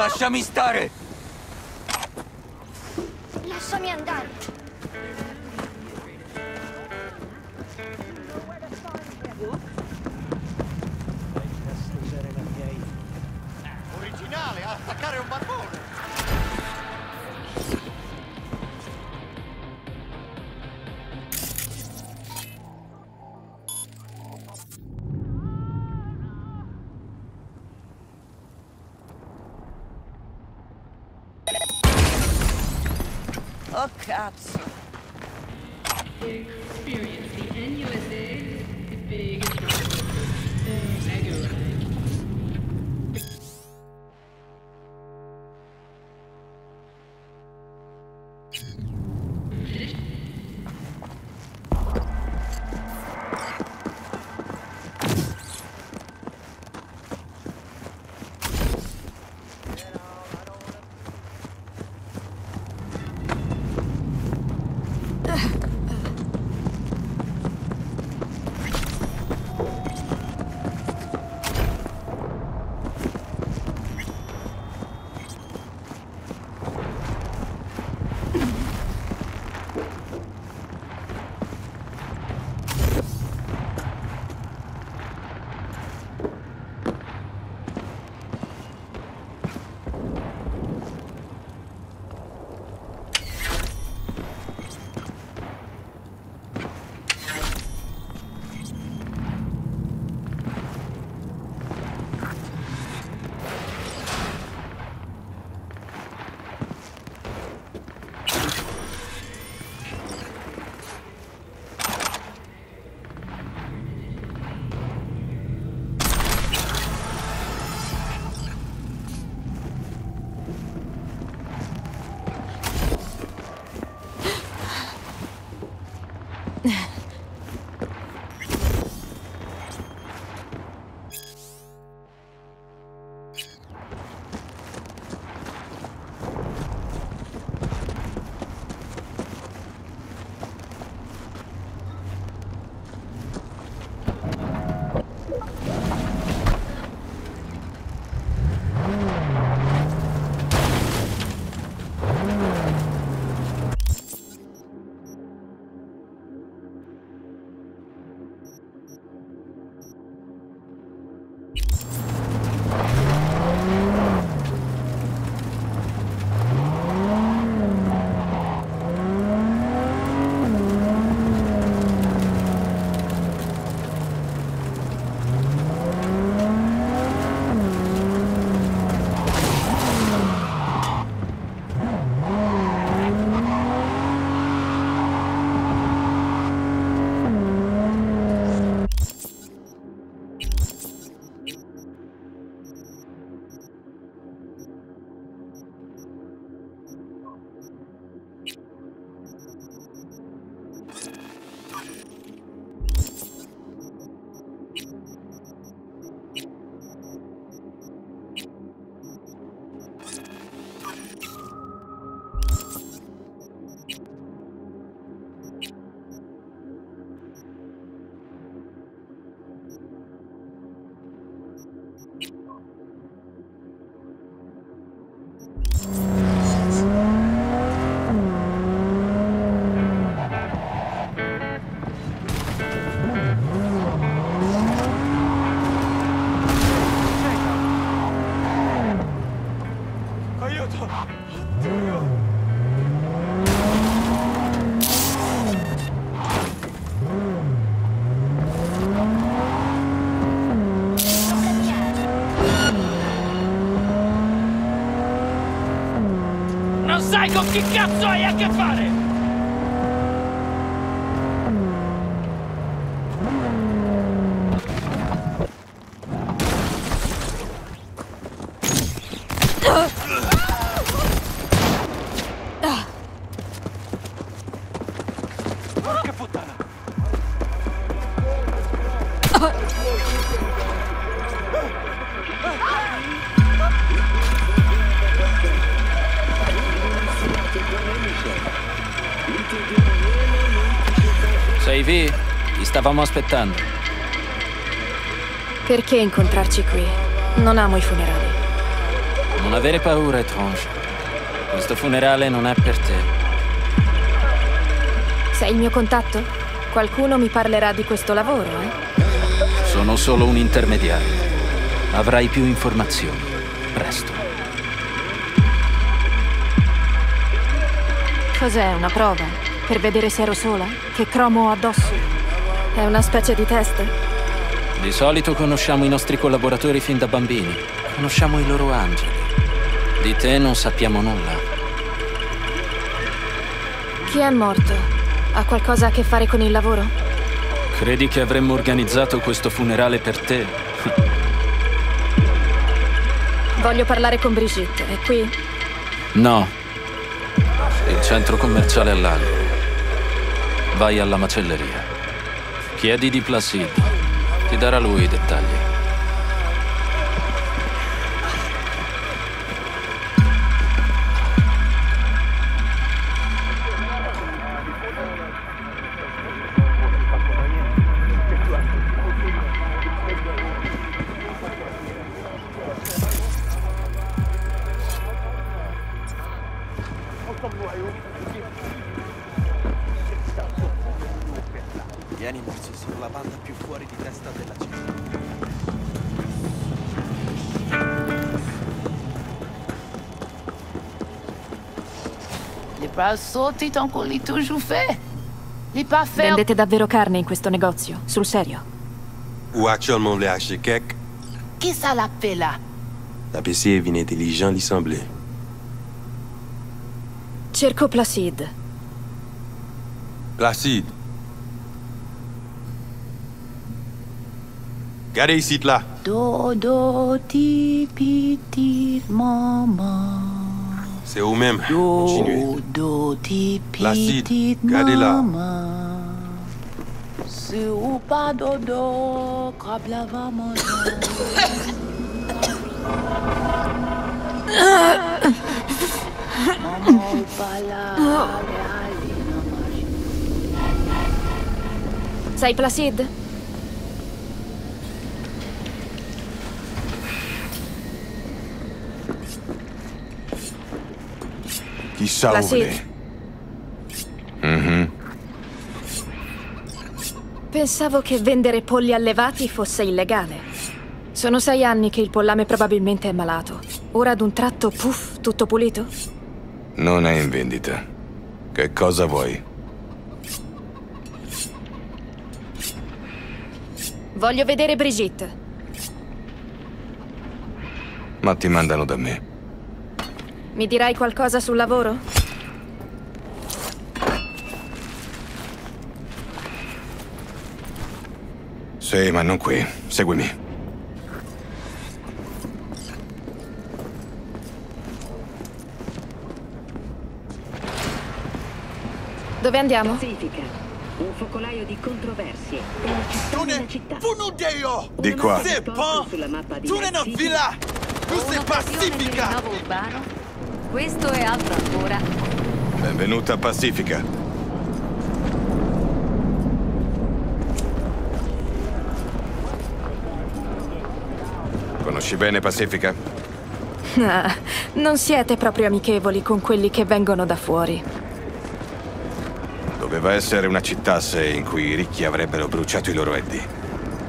Lasciami stare! Lasciami andare. Originale, a attaccare un barbone! apps. Chi cazzo hai a che fare! Information. Sei Vi? Ti stavamo aspettando. Perché incontrarci qui? Non amo i funerali. Non avere paura, Etrange. Questo funerale non è per te. Sei il mio contatto? Qualcuno mi parlerà di questo lavoro, eh? Sono solo un intermediario. Avrai più informazioni. Presto. Cos'è, una prova? Per vedere se ero sola? Che cromo ho addosso? È una specie di test? Di solito conosciamo i nostri collaboratori fin da bambini. Conosciamo i loro angeli. Di te non sappiamo nulla. Chi è morto? Ha qualcosa a che fare con il lavoro? Credi che avremmo organizzato questo funerale per te? Voglio parlare con Brigitte, è qui? No. Il centro commerciale all'angolo. Vai alla macelleria. Chiedi di Placide. Ti darà lui i dettagli. Les pas sautés tant qu'on l'a toujours fait. Les pas faire. Vendete davvero carne in questo negozio? Sul serio? Ou actuellement le hache kek, Qui ça l'a fait là la PC vin intelligent li semblé. Cerco Placide. Placide. Gade ici là. Dodo ti petit maman. C'est ou même. Continuez. Dodo ti Placide, petit gardez-la. maman. C'est ou pas dodo, crabe la va manger. Maman ou pas là, allez, allez, maman. Sei Placide? Chissà Placide. Pensavo che vendere polli allevati fosse illegale. Sono sei anni che il pollame probabilmente è malato. Ora ad un tratto, puff, tutto pulito? Non è in vendita. Che cosa vuoi? Voglio vedere Brigitte. Ma ti mandano da me. Mi dirai qualcosa sul lavoro? Sì, ma non qui. Seguimi. Dove andiamo? Pacifica, un focolaio di controversie. Una città Tu ne nella città. Funudeo! Di qua. Mappa di Tu ne non City. villa! Tu sei Un'occasione di pacifica! Questo è altro ancora. Benvenuta a Pacifica. Conosci bene Pacifica? Ah, non siete proprio amichevoli con quelli che vengono da fuori. Doveva essere una città se in cui i ricchi avrebbero bruciato i loro eddi.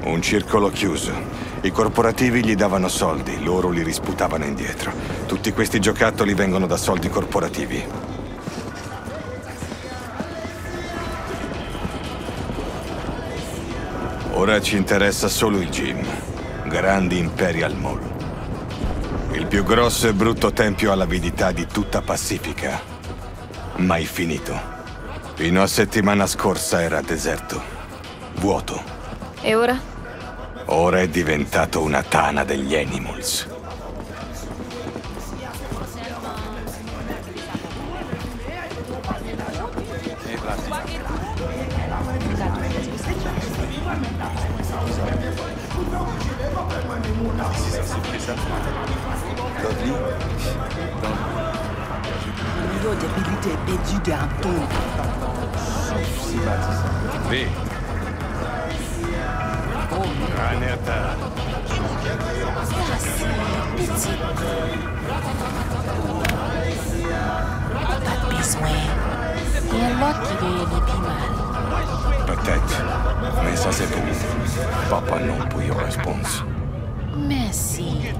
Un circolo chiuso. I corporativi gli davano soldi, loro li risputavano indietro. Tutti questi giocattoli vengono da soldi corporativi. Ora ci interessa solo il gym. Grandi Imperial Mall. Il più grosso e brutto tempio all'avidità di tutta Pacifica. Mai finito. Fino a settimana scorsa era deserto. Vuoto. E ora? Ora è diventato una tana degli Animals. Il y a l'autre qui veut y aller plus mal. Peut-être. Mais ça, c'est tout. Papa non pour io response. Merci.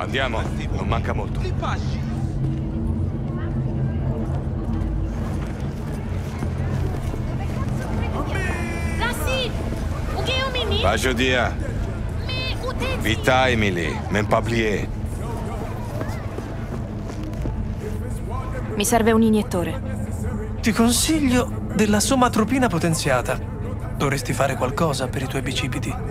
Andiamo, non manca molto. Est où t'es? Vita, Emily. Même pas plié. Mi serve un iniettore. Ti consiglio della somatropina potenziata. Dovresti fare qualcosa per i tuoi bicipiti.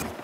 you.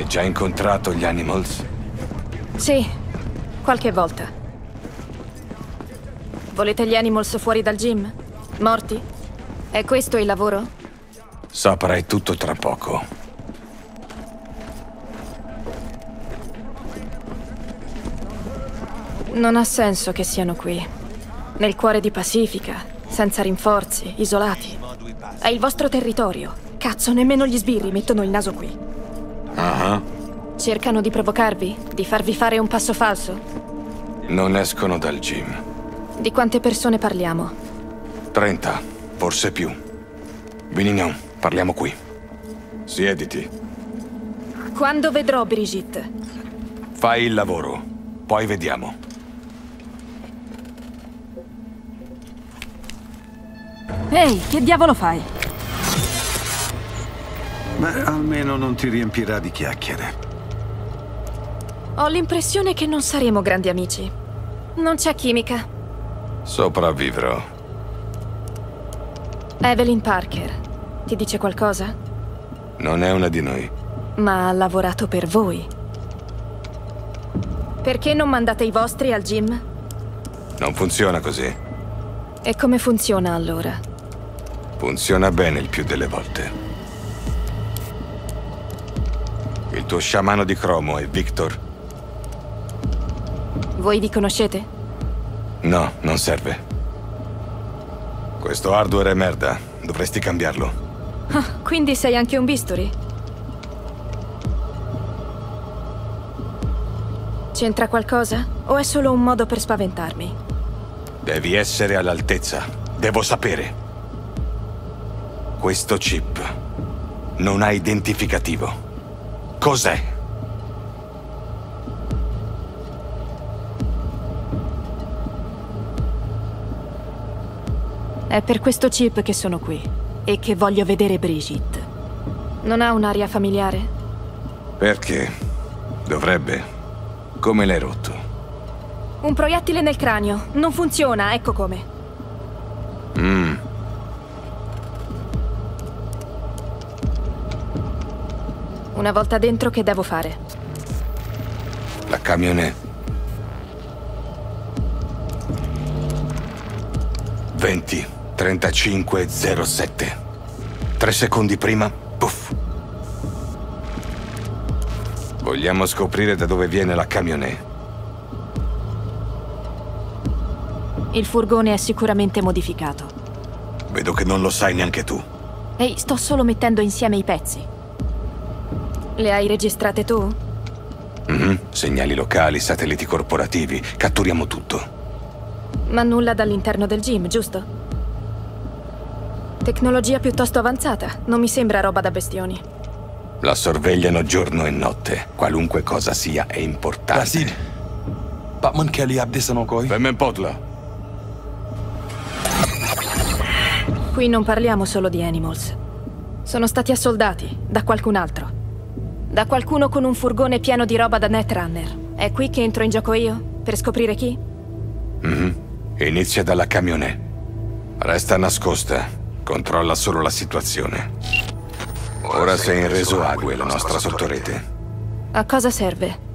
Hai già incontrato gli Animals? Sì, qualche volta. Volete gli animals fuori dal gym? Morti? È questo il lavoro? Saprai tutto tra poco. Non ha senso che siano qui. Nel cuore di Pacifica, senza rinforzi, isolati. È il vostro territorio. Cazzo, nemmeno gli sbirri mettono il naso qui. Cercano di provocarvi? Di farvi fare un passo falso? Non escono dal gym. Di quante persone parliamo? 30, forse più. Benignon, parliamo qui. Siediti. Quando vedrò Brigitte? Fai il lavoro, poi vediamo. Ehi, che diavolo fai? Beh, almeno non ti riempirà di chiacchiere. Ho l'impressione che non saremo grandi amici. Non c'è chimica. Sopravvivrò. Evelyn Parker, ti dice qualcosa? Non è una di noi. Ma ha lavorato per voi. Perché non mandate i vostri al gym? Non funziona così. E come funziona allora? Funziona bene il più delle volte. Il tuo sciamano di cromo è Victor. Voi vi conoscete? No, non serve. Questo hardware è merda. Dovresti cambiarlo. Ah, quindi sei anche un bisturi? C'entra qualcosa? O è solo un modo per spaventarmi? Devi essere all'altezza. Devo sapere. Questo chip non ha identificativo. Cos'è? È per questo chip che sono qui. E che voglio vedere Brigitte. Non ha un'aria familiare? Perché? Dovrebbe. Come l'hai rotto? Un proiettile nel cranio. Non funziona, ecco come. Mmm. Una volta dentro, che devo fare? La camionette. 20 35 07. Tre secondi prima, puff. Vogliamo scoprire da dove viene la camionette. Il furgone è sicuramente modificato. Vedo che non lo sai neanche tu. Ehi, sto solo mettendo insieme i pezzi. Le hai registrate tu? Mhm, Segnali locali, satelliti corporativi. Catturiamo tutto. Ma nulla dall'interno del gym, giusto? Tecnologia piuttosto avanzata. Non mi sembra roba da bestioni. La sorvegliano giorno e notte. Qualunque cosa sia è importante. Placide. Batman Kelly abdesano coi. Femme potla. Qui non parliamo solo di Animals. Sono stati assoldati da qualcun altro. Da qualcuno con un furgone pieno di roba da Netrunner. È qui che entro in gioco io? Per scoprire chi? Mhm. Inizia dalla camionette. Resta nascosta. Controlla solo la situazione. Ora sei in reso Ague, la nostra sottorete. A cosa serve?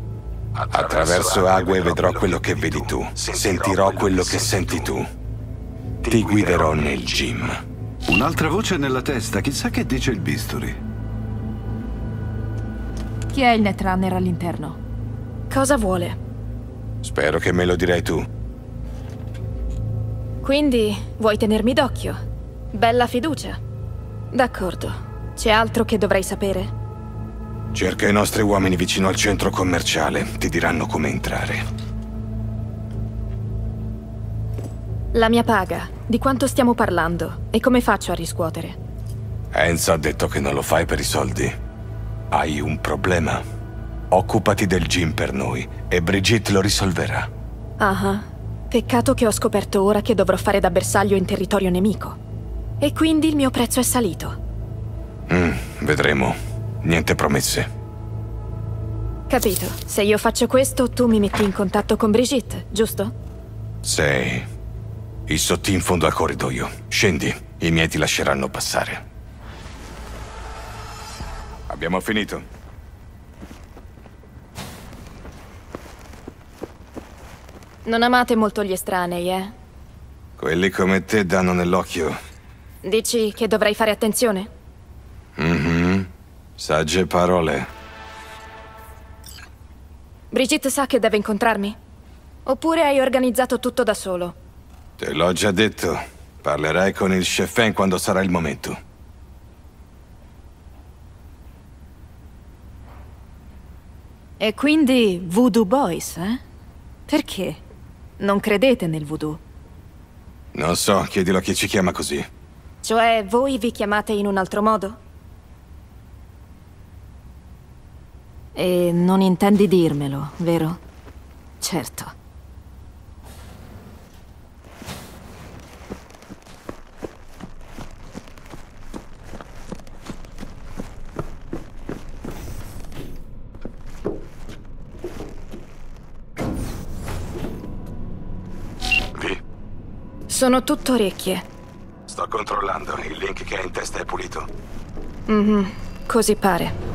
Attraverso Ague vedrò quello che vedi tu. Sentirò quello che senti tu. Ti guiderò nel gym. Un'altra voce nella testa, chissà che dice il bisturi. Chi è il Netrunner all'interno? Cosa vuole? Spero che me lo dirai tu. Quindi vuoi tenermi d'occhio? Bella fiducia. D'accordo. C'è altro che dovrei sapere? Cerca i nostri uomini vicino al centro commerciale. Ti diranno come entrare. La mia paga. Di quanto stiamo parlando? E come faccio a riscuotere? Enzo ha detto che non lo fai per i soldi. Hai un problema. Occupati del gym per noi e Brigitte lo risolverà. Ah, peccato che ho scoperto ora che dovrò fare da bersaglio in territorio nemico. E quindi il mio prezzo è salito. Mm, vedremo. Niente promesse. Capito. Se io faccio questo, tu mi metti in contatto con Brigitte, giusto? Sei. I sotti in fondo al corridoio. Scendi. I miei ti lasceranno passare. Abbiamo finito. Non amate molto gli estranei, eh? Quelli come te danno nell'occhio. Dici che dovrei fare attenzione? Mhm. Sagge parole. Brigitte sa che deve incontrarmi? Oppure hai organizzato tutto da solo? Te l'ho già detto. Parlerai con il chefin quando sarà il momento. E quindi Voodoo Boys, eh? Perché? Non credete nel voodoo? Non so, chiedilo a chi ci chiama così. Cioè, voi vi chiamate in un altro modo? E non intendi dirmelo, vero? Certo. Vi, Sono tutto orecchie. Controllando. Il link che hai in testa è pulito. Mhm, così pare.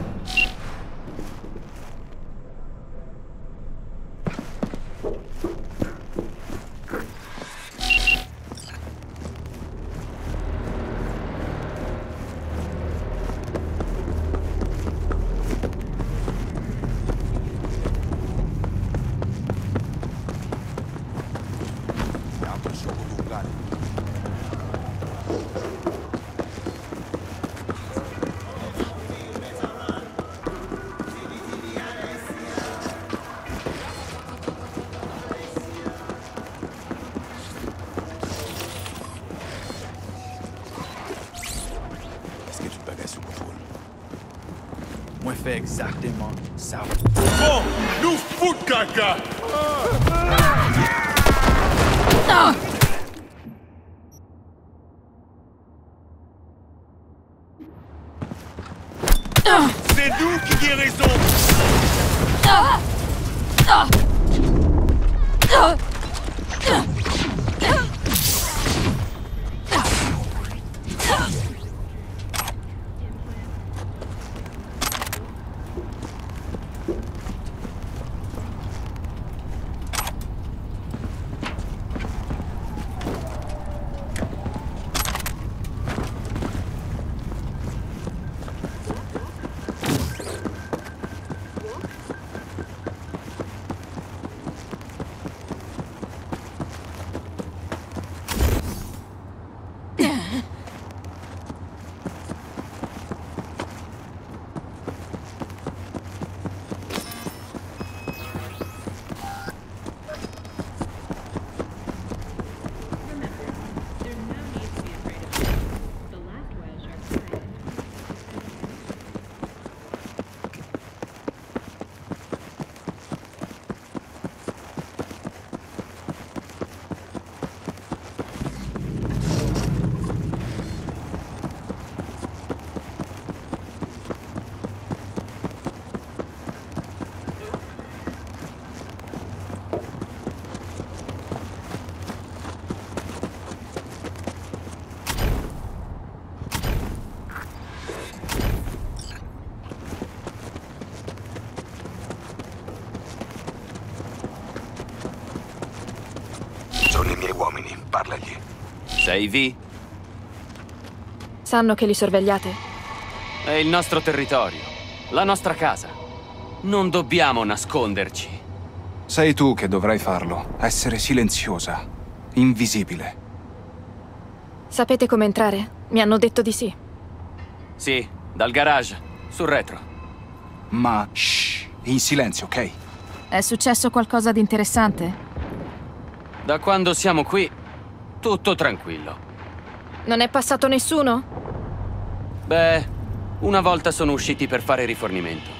Exactement ça. Oh, nous foutre caca miei uomini, parlagli. Sei V? Sanno che li sorvegliate? È il nostro territorio, la nostra casa. Non dobbiamo nasconderci. Sei tu che dovrai farlo. Essere silenziosa. Invisibile. Sapete come entrare? Mi hanno detto di sì. Sì, dal garage, sul retro. Ma shh, in silenzio, ok? È successo qualcosa di interessante? Da quando siamo qui, tutto tranquillo. Non è passato nessuno? Beh, una volta sono usciti per fare rifornimento.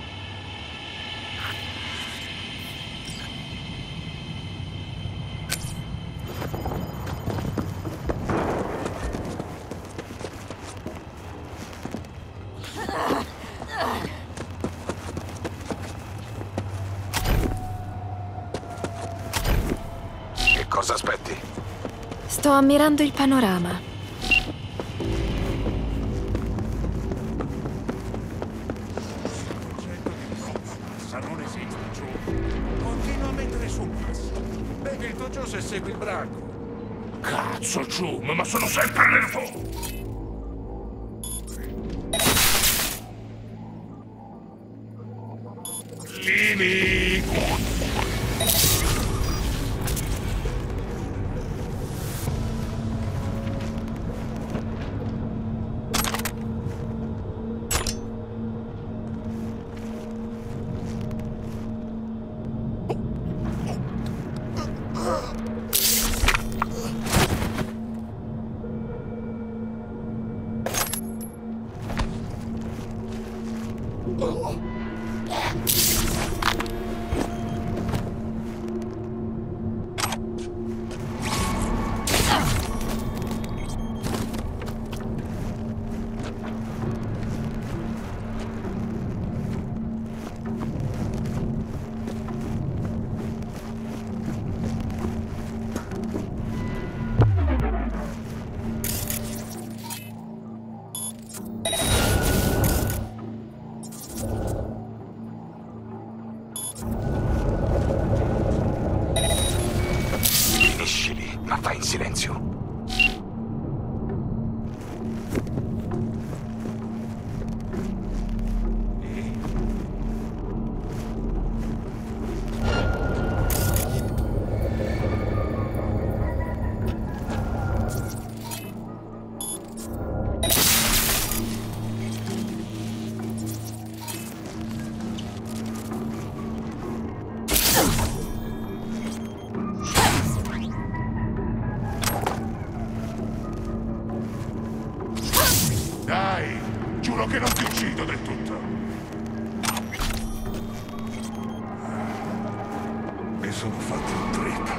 Che cosa aspetti? Sto ammirando il panorama. Non esiste, Joe. Continua a mettere sul passo. Pega il tuo Joe e segui il. Cazzo, Joe, ma sono sempre nervoso. Lini! Che sono fatti in trita.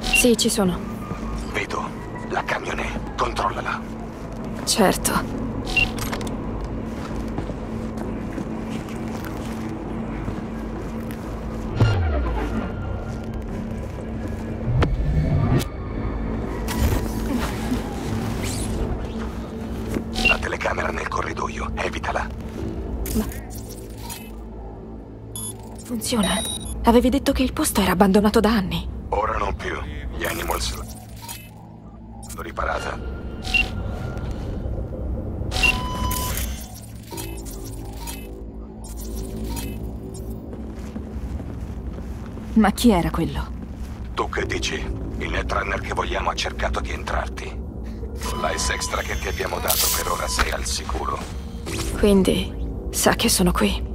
Sì, ci sono. Vedo. La camione. Controllala. Certo. Funziona. Avevi detto che il posto era abbandonato da anni. Ora non più. Gli Animals. L'ho riparata. Ma chi era quello? Tu che dici? Il Netrunner che vogliamo ha cercato di entrarti. Con l'ice extra che ti abbiamo dato per ora sei al sicuro. Quindi sa che sono qui.